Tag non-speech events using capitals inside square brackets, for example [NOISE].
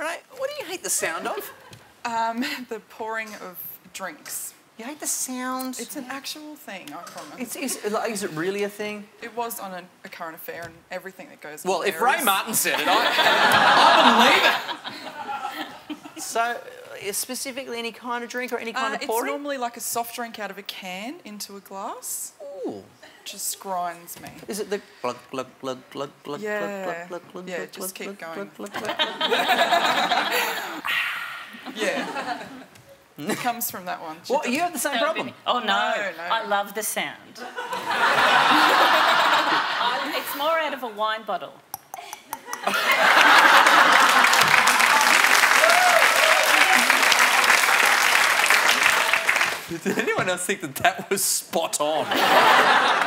Renee, what do you hate the sound of? Um, [LAUGHS] the pouring of drinks. You hate the sound? It's an actual thing, I promise. It's, is, like, is it really a thing? it was on a, a current affair and everything that goes Well, if Ray is- Martin said it, I, [LAUGHS] I believe it. So, uh, specifically any kind of drink or any kind Uh, of it's normally like a soft drink out of a can into a glass. Ooh. Just grinds me. Is it the glug glug glug glug glug Yeah. glug glug glug Yeah, glug, just glug, keep glug, going. glug, glug, glug? [LAUGHS] Yeah. it comes from that one. She What? does- You have the same problem. Oh no, No, no. I love the sound. [LAUGHS] I- it's more out of a wine bottle. Did anyone else think that that was spot on? [LAUGHS]